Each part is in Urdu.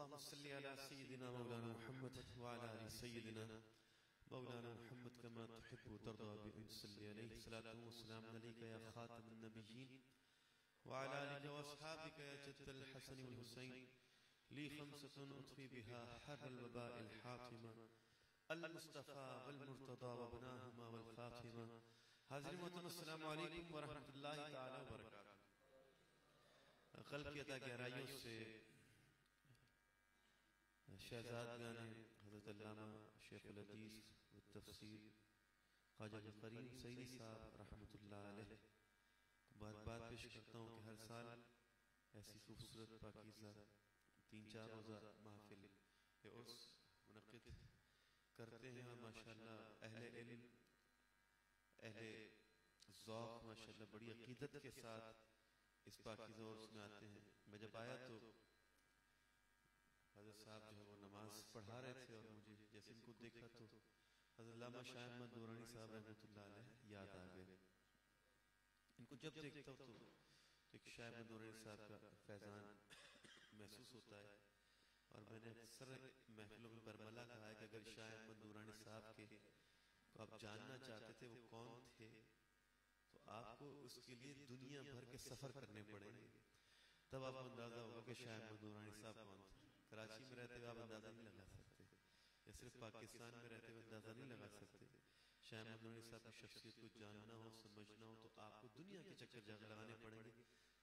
اللهم صل على سيدنا مولانا محمد وعلى آل سيدنا مولانا محمد كما تحب وترضى بأن تصلي عليه. صلاة والسلام عليك يا خاتم النبيين وعلى آلك وأصحابك يا جد الحسن والحسين. لي خمسة أطفي بها حر الوباء الحاطمة المصطفى والمرتضى وابناهما والفاطمة. حاضر محترم السلام علیکم ورحمۃ اللہ تعالی وبرکاتہ. قلب کی عطا گہرائیوں سے شہزاد گانے حضرت علامہ شیخ الحدیث والتفسیر خواجہ فریم سیدی صاحب رحمۃ اللہ علیہ بار بار پیش کرتا ہوں کہ ہر سال ایسی خوبصورت پاکیزہ تین چار روزہ محفل عرس منعقد کرتے ہیں اور ماشاءاللہ اہل علم، اہل ذوق ماشاءاللہ بڑی عقیدت کے ساتھ اس پاکیزہ عرس میں آتے ہیں۔ میں جب آیا تو حضرت صاحب جو ہے نماز پڑھا رہے تھے اور مجھے جیسے ان کو دیکھا تو حضرت علامہ شاہ احمد نورانی صاحب رحمۃ اللہ علیہ یاد آ گئے۔ ان کو جب دیکھتا ہوں تو ایک شاہ احمد نورانی صاحب کا فیضان محسوس ہوتا ہے اور میں نے اکثر محفلوں میں برملا کہا ہے کہ اگر شاہ احمد نورانی صاحب کے کو آپ جاننا چاہتے تھے وہ کون تھے، تو آپ کو اس کے لیے دنیا بھر کے سفر کرنے پڑیں گے۔ تب آپ اندازہ ہوگا کہ شاہ احمد نورانی صاحب کون تھے۔ کراچی میں رہتے ہوئے آپ اندازہ نہیں لگا سکتے یا صرف پاکستان میں رہتے ہوئے اندازہ نہیں لگا سکتے شاہ احمد نورانی صاحب کی شخصیت کو جاننا ہو سمجھنا ہو تو آپ کو دنیا کے چکر جا لگانے پڑیں گے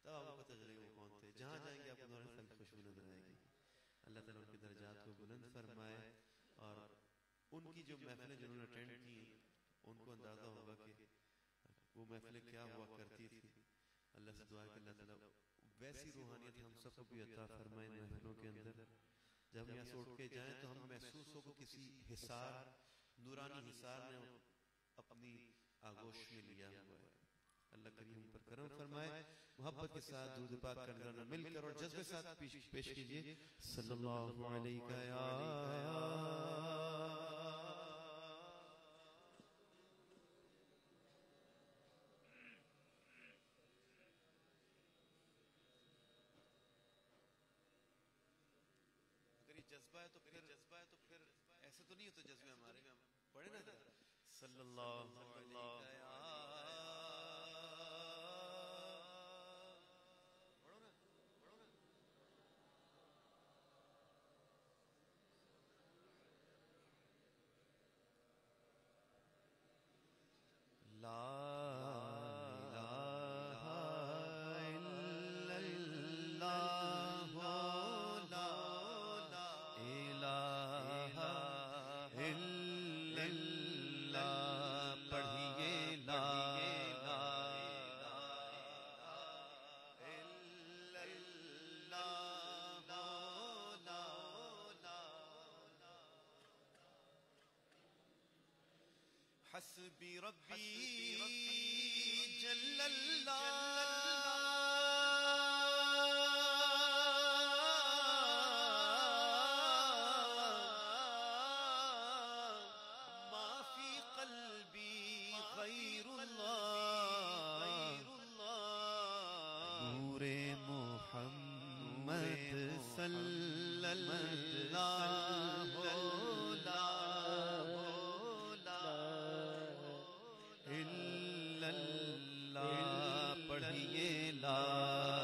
تب آپ کو پتہ چلے گا وہ کون تھے جہاں جائیں گے آپ کو نورانی صاحب خوشبو نظر آئے گی اللہ تعالیٰ ان کے درجات کو بلند فرمائے اور ان کی جو محفلیں جنہوں نے اٹینڈ کی ان کو اندازہ ہوگا کہ وہ محفلیں کیا ہوا کرتی تھی اللہ سے دعا کہ اللہ ویسی روحانیت ہم سب کو بھی عطا فرمائے محفلوں کے اندر۔ جب ہم یہاں سے اٹھ کے جائیں تو ہم محسوس ہو کہ کسی حصار نورانی حصار نے اپنی آگوش میں لیا ہوا ہے۔ اللہ کریم پر کرم فرمائے محبت کے ساتھ دودھ پاک کر مل کر اور جذبے ساتھ پیش کیجیے صلی اللہ علیہ یا اگر یہ جذبہ ہے تو پھر جذبہ ہے تو پھر ایسے تو نہیں ہوتے جذبے ہمارے۔ پڑھے نا صلی اللہ حسبي ربي جل الله. ما في قلبي غير الله. نور محمد صلى الله اللہ پڑھیے لا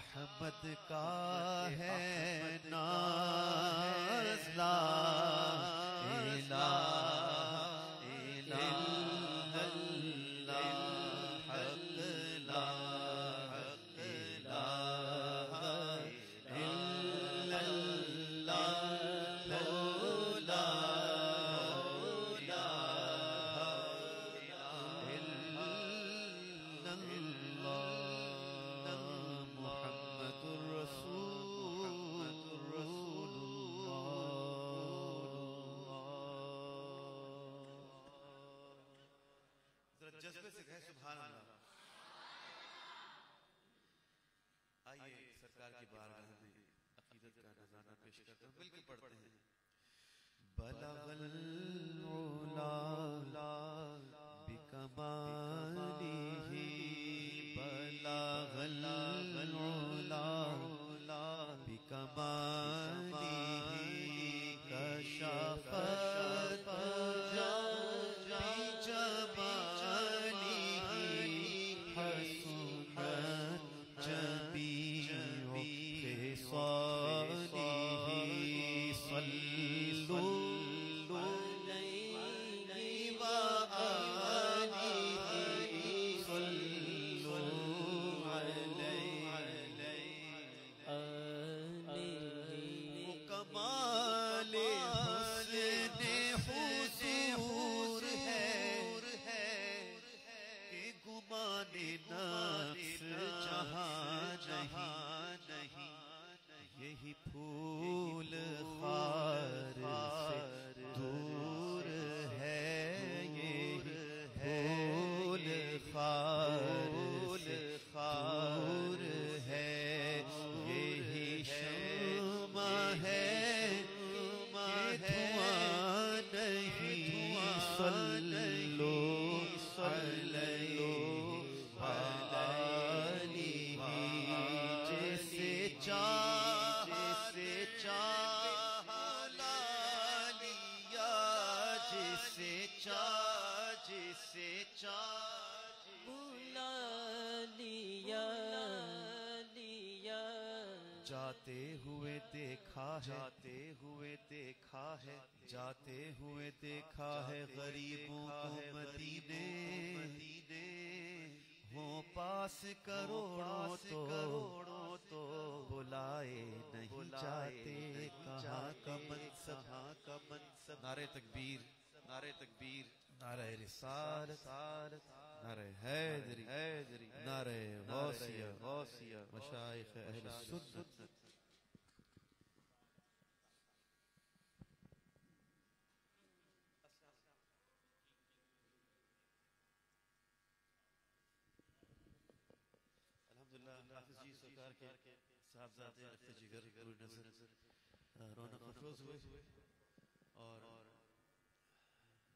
احمد کا ہے ناز لا الہ جذبے سے کہے سبحان اللہ۔ آئیے سرکار کی بارگاہ میں عقیدت کا نظارہ پیش کرتے ہیں۔ مل کے پڑھتے ہیں۔ بلغ العلا بکمالہ بلغ العلا بکمالہ جاتے ہوئے دیکھا ہے جاتے ہوئے دیکھا ہے غریبوں کو مدینے۔ مدینے۔ ہو پاس کروڑوں تو کروڑوں تو۔ بلائے نہیں جاتے کہاں کا منصب کہاں کا منصب؟ نعرہ تکبیر نعرہ تکبیر۔ نعرہ رسالت نعرہ حیدری حیدری۔ نعرہ غوثیہ غوثیہ۔ مشایخ اہل سنت الحمدللہ حافظ جی سرکار کے صاحبزادے جی رفت جگر پوری نظر رونق افروز ہوئے۔ اور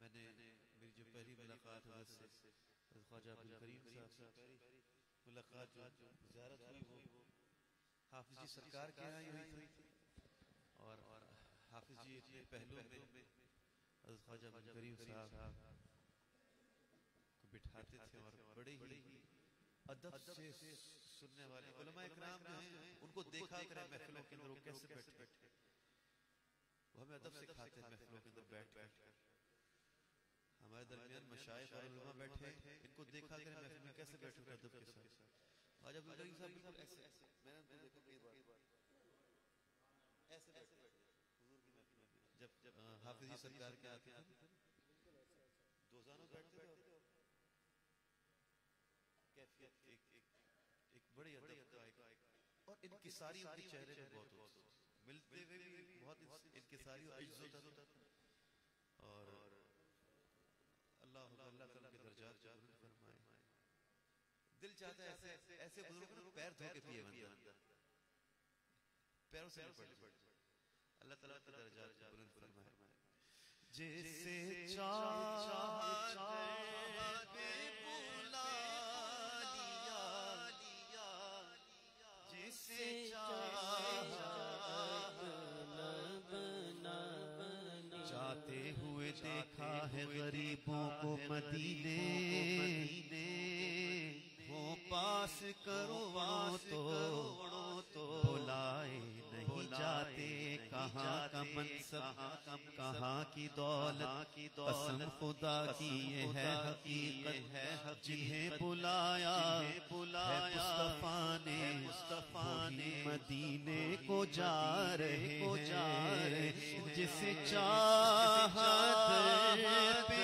میں نے میری جو پہلی ملاقات حضرت سے حضرت خواجہ عبدالکریم صاحب سے، ملاقات جو زیارت ہوئی وہ حافظ جی سرکار کے آئی ہوئی تھی۔ اور حافظ جی اپنے پہلو میں حضرت خواجہ عبدالکریم صاحب کو بٹھاتے تھے اور بڑے ہی ادب سے سننے والے علماء اکرام جو ہیں، ان کو دیکھا کریں محفلوں کے اندر، وہ کیسے بیٹھے بیٹھے وہ ہمیں ادب سکھاتے ہیں، محفلوں کے اندر بیٹھ بیٹھ کر۔ ہمارے درمیان مشائخ اور علماء بیٹھے ہیں، ان کو دیکھا کریں محفل میں کیسے بیٹھے ادب کے ساتھ۔ آج ابو کریم صاحب بالکل ایسے میں نے ان کو دیکھا کئی بار۔ ایسے بیٹھے حضور کی محفل میں جب جب حافظ جی سرکار کے آتے ہیں دوزانوں بیٹھتے تھے کیفیت ایک ایک ایک بڑی ادب اور ان کی ساری ان کے چہرے میں بہت ہوتا ملتے ہوئے بھی بہت ان کی ساری عجز ہوتا تھا اور اللہ اللہ تعالیٰ کے درجات فرمائے۔ دل چاہتا ہے ایسے ایسے بزرگوں کو پیر دھو کے پیے بندہ۔ پیروں سے پڑ اللہ تعالیٰ کے درجات فرمائے۔ جیسے چاہ غریبوں کو مدینے وہ پاس کرو تو بلائے نہیں جاتے کہاں کا منصب؟ کہاں کی دولت؟ قسم خدا کی یہ ہے حقیقت ہے جنہیں بلایا بلایا نے مصطفیٰ نے۔ مدینے کو جا رہے کو جسے چاہت پہ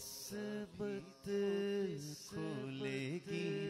نسبت کھلے گی۔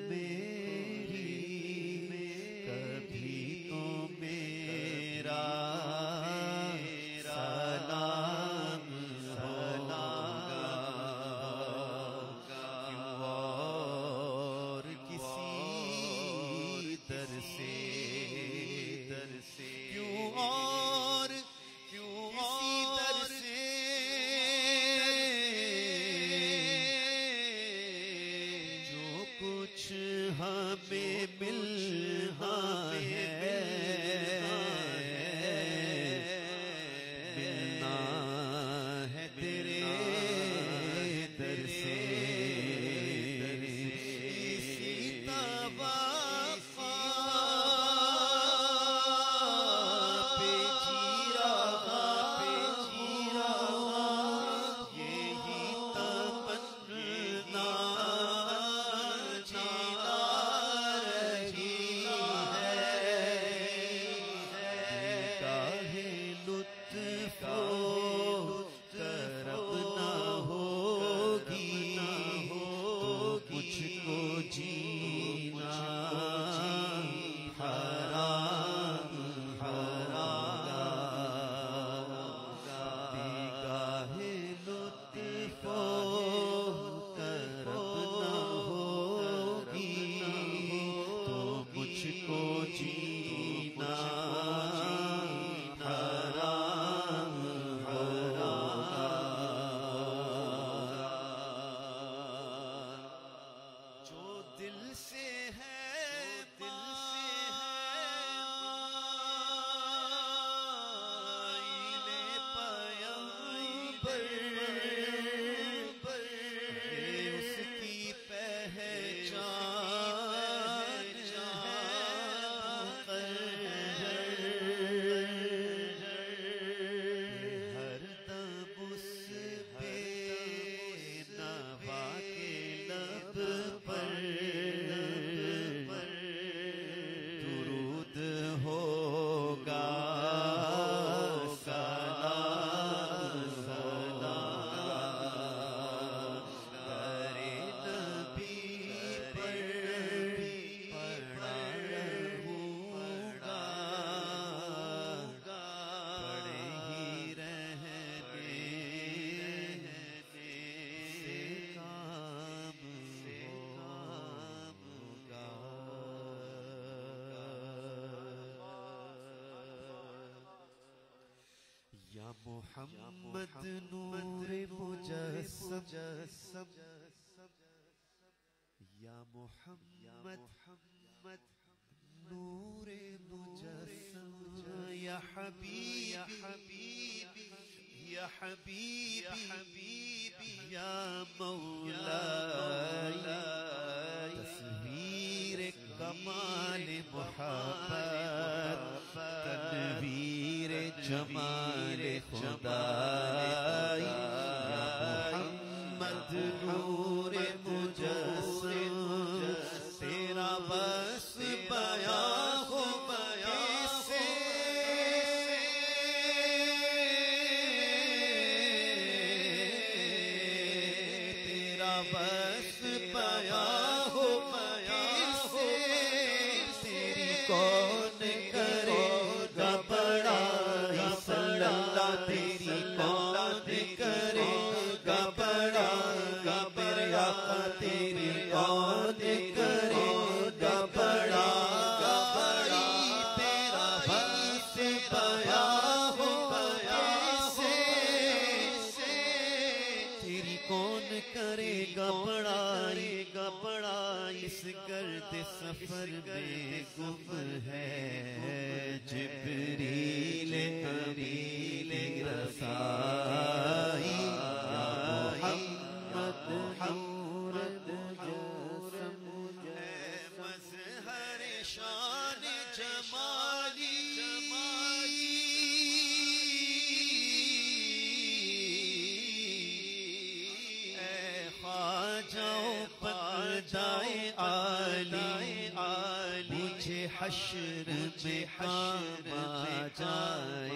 Hallelujah. محمد نور مجسم. یا محمد نور مجسم. یا حبیب یا حبیب یا حبیب حبیبی. یا مولا تصویر کمال محبت. تنویر جمال خدا مجائی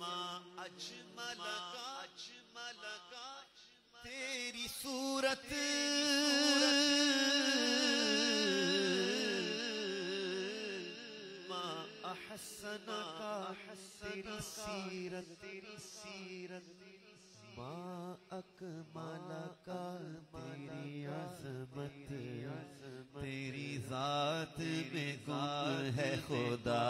ما اجمل تیری سیرت تیری سیرت، ما اکمالا کا، تیری عظمت، تیری ذات میں گم ہے خدا۔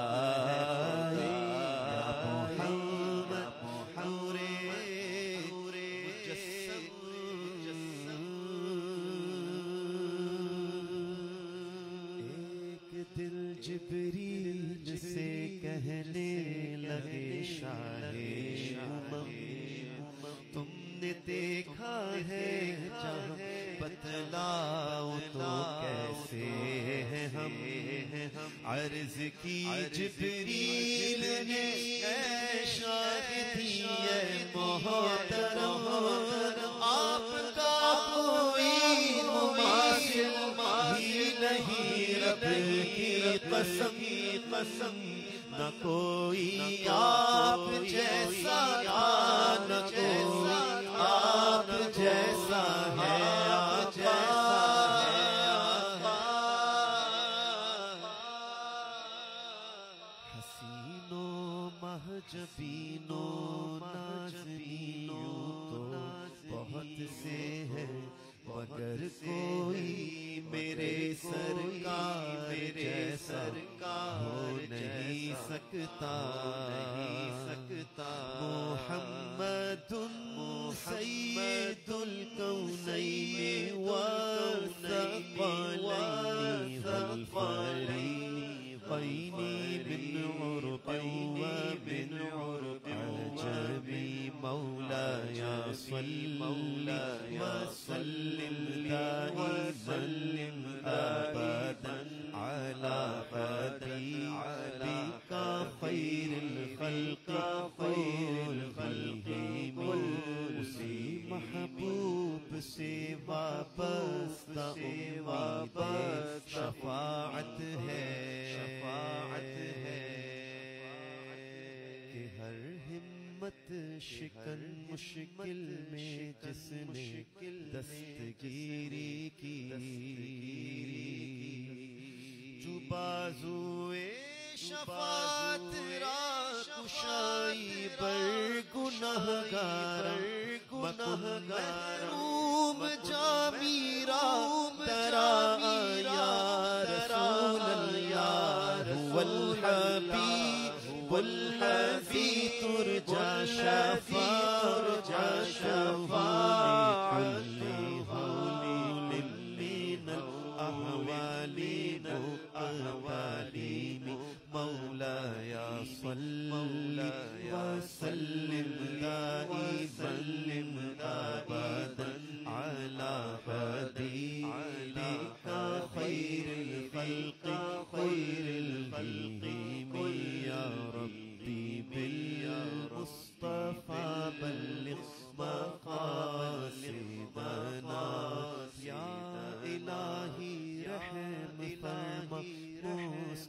عرض کی جبریل نے اے شاہدی اے محترم آپ کا کوئی مماثل ہی نہیں رب کی قسم قسم نہ کوئی آپ جیسا نہ کوئی آپ جیسا مہجبینوں نازنینوں تو بہت سے ہیں مگر کوئی میرے سرکار میرے سرکار ہو نہیں سکتا سکتا محمد سید الکونین صل مولاي وسلم دائما ابدا على حبيبك خير الخلق خير الخلق اسی محبوب سے وابستہ امید شفاعت ہے شکن مشکل میں جس نے دستگیری کی۔ جو بازوئے شفاعت را کشائی، بر گناہگار محروم جامیرا ترا یا ترجى شفاعة شفاعة من الأهوال أهوالي مولاي صل وسلم دائما أبدا على هديك خير الخلق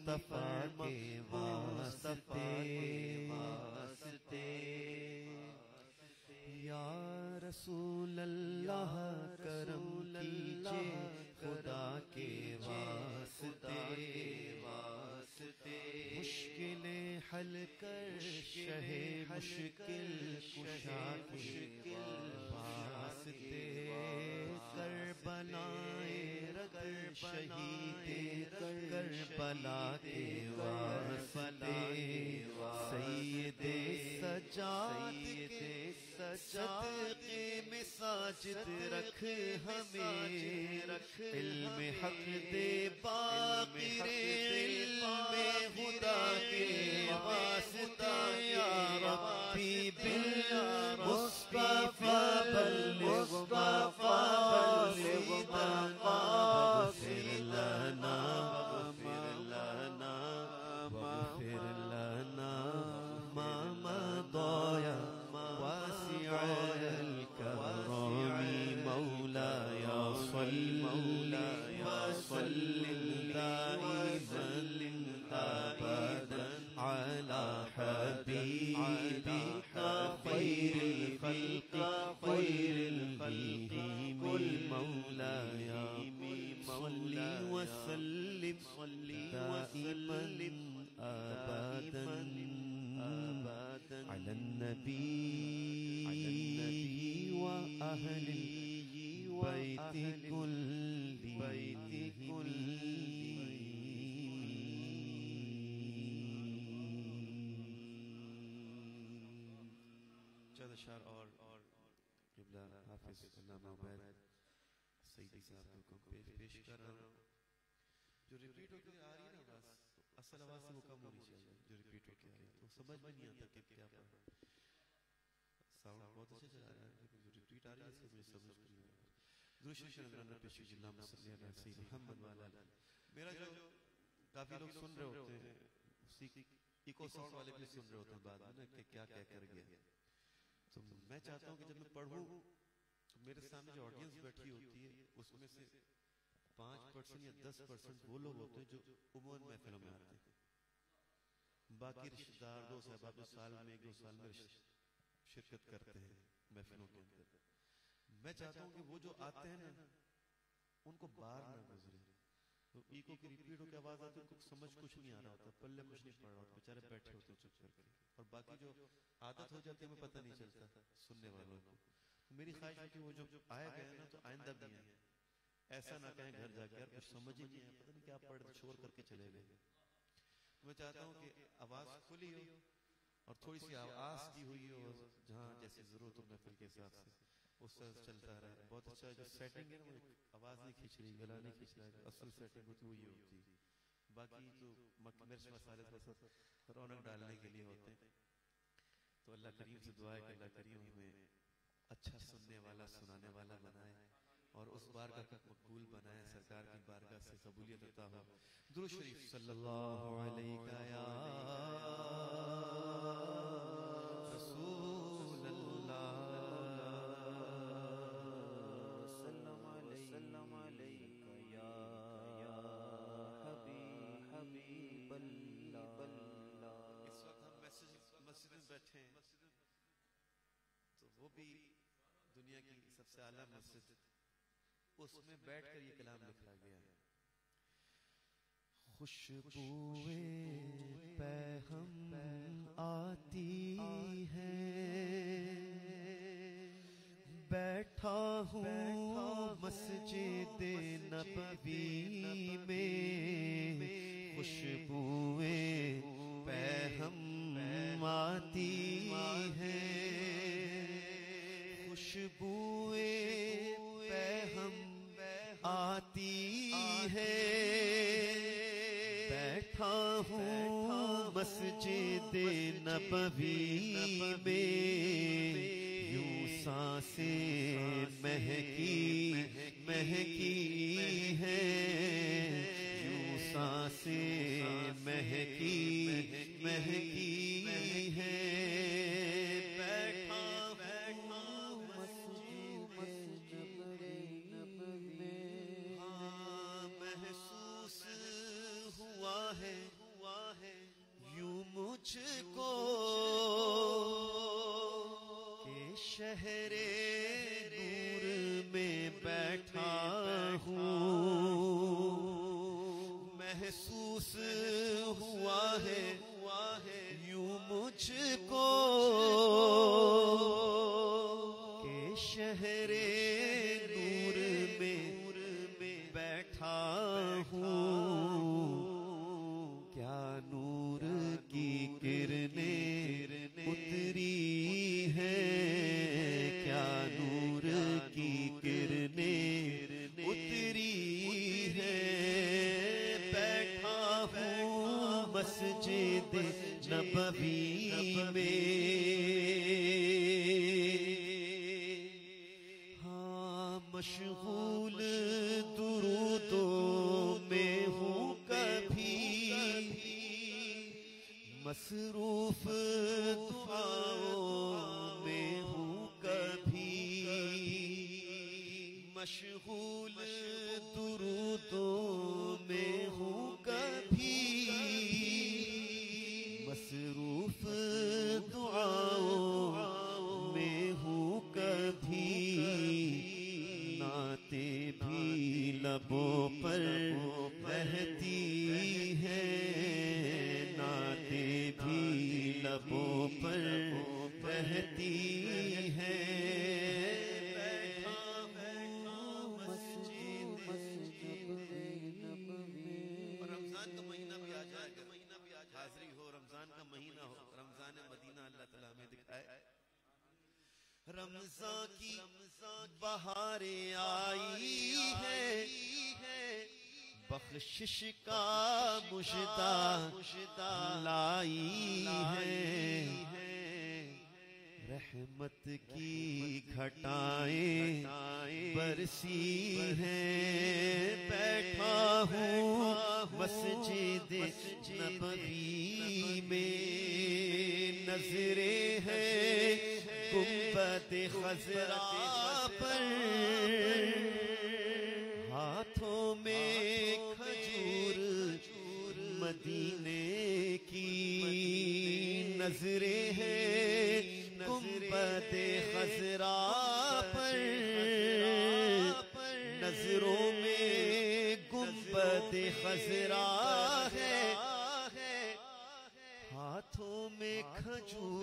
مصطفى کے واسطے۔ یا رسول اللہ کرم کیجیے، خدا کے واسطے۔ مشکل حل کر شہ مشکل کشا کے واسطے۔ کر بنائے رگر شہید بلا کے واسطے سید سجاد کے صدقے میں ساجد رکھ ہمیں رکھ علم حق دے باقی علم خدا کے واسطہ یا ربی بل مصطفیٰ بالمصطفى بلغ مقاصدنا جو ریپیٹ ہوتی آ رہی ہے نا بس، اصل آواز سے وہ کم ہونی چاہیے جو ریپیٹ ہوتی آ رہی ہے۔ تو سمجھ میں نہیں آتا کہ کیا پڑھ ساؤنڈ بہت اچھا چلا رہا ہے، لیکن جو ریپیٹ آ رہی ہے، اس سے مجھے سمجھ نہیں آ رہا درود شریف اللہ پیش کیجیے اللہم صلی اللہ علیہ سید محمد والا میرا جو کافی لوگ سن رہے ہوتے ہیں، اسی ایکو ساؤنڈ والے بھی سن رہے ہوتے ہیں بعد میں نا کہ کیا کیا کر گیا۔ تو میں چاہتا ہوں کہ جب میں پڑھوں، میرے سامنے جو آڈینس بیٹھی ہوتی ہے، اس میں سے پانچ پرسنٹ یا دس پرسنٹ وہ لوگ ہوتے ہیں جو عموماً محفلوں میں آتے ہیں۔ باقی رشتہ دار دو صاحب جو سال میں، ایک دو سال میں شرکت کرتے ہیں محفلوں کے اندر۔ میں چاہتا ہوں کہ وہ جو آتے ہیں نا، ان کو بار نہ گزرے۔ تو ایکو کی ریپیٹ ہو کے آواز آتی ہے، ان کو سمجھ کچھ نہیں آ رہا ہوتا، پلے کچھ نہیں پڑ رہا ہوتا، بیچارے بیٹھے ہوتے چپ کر کے۔ اور باقی جو عادت ہو جاتی ہے، ہمیں پتہ نہیں چلتا سننے والوں کو۔ میری خواہش ہے کہ وہ جو آئے گئے نا، تو آئندہ بھی آئیں ایسا نہ کہیں گھر جا کے یار کچھ سمجھ ہی نہیں آیا پتہ نہیں کیا پڑھ چھوڑ کر کے چلے گئے۔ میں چاہتا ہوں کہ آواز کھلی ہو اور تھوڑی سی آواز کی ہوئی ہو جہاں جیسے ضرورت ہو محفل کے حساب سے۔ اس سے چلتا رہا بہت اچھا جو سیٹنگ ہے نا وہ آواز نہیں کھینچ رہی گلا نہیں کھینچ رہا ہے اصل سیٹنگ ہوتی وہ یہ ہوتی باقی تو مرچ مسالے تھوڑا رونق ڈالنے کے لیے ہوتے ہیں۔ تو اللہ کریم سے دعا ہے کہ اللہ کریم ہمیں اچھا سننے والا سنانے والا بنائے اور اس بارگاہ کا مقبول بنائے سرکار کی بارگاہ سے قبولیت عطا ہو۔ درود شریف صلی اللہ علیہ یا رسول اللہ سلم سلم علیکہ یا حبیب حبیب اللہ اس وقت ہم مسجد مسجد میں بیٹھے ہیں۔ تو وہ بھی دنیا کی سب سے اعلیٰ مسجد۔ اس میں بیٹھ کر یہ کلام لکھا گیا۔ ہے خوشبوئے پیغم آتی ہے۔ بیٹھا ہوں مسجد نبوی میں۔ خوشبوئے پیغم آتی ہے۔ خوشبو ہوں مسجد نبوی میں یوں سانسیں مہکی مہکی ہے یوں سانسیں مہکی مہکی شهر رمضان کی بہاریں آئی ہے۔ بخشش کا مشدہ لائی ہے۔ رحمت کی گھٹائیں برسی ہیں۔ بیٹھا ہوں مسجد نبی میں۔ نظریں ہیں۔ خزرا پر ہاتھوں میں کھجور مدینے کی نظریں ہیں، گنبد خزرا پر نظروں میں گنبد خزرا ہے۔ ہاتھوں میں کھجور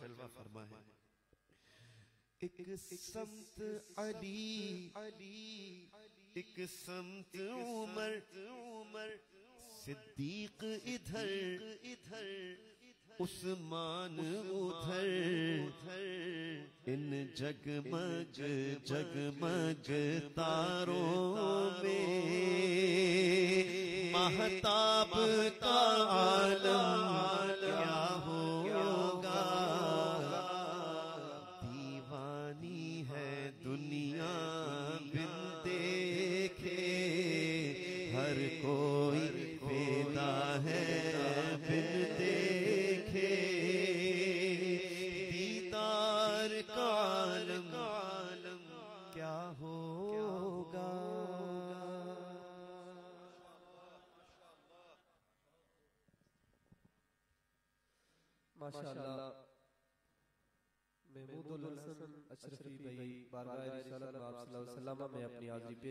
جلوہ فرما ہے ایک سمت علی، ایک سمت عمر، صدیق ادھر، عثمان ادھر، ان جگمگ جگمگ تاروں میں۔ مہتاب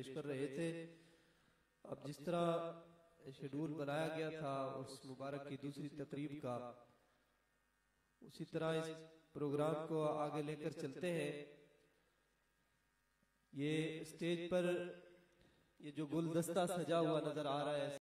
پیش کر رہے تھے۔ اب جس طرح شیڈول بنایا گیا تھا اس مبارک کی دوسری تقریب کا، اسی طرح اس پروگرام کو آگے لے کر چلتے ہیں۔ یہ اسٹیج پر یہ جو گلدستہ سجا ہوا نظر آ رہا ہے۔